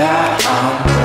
that I'm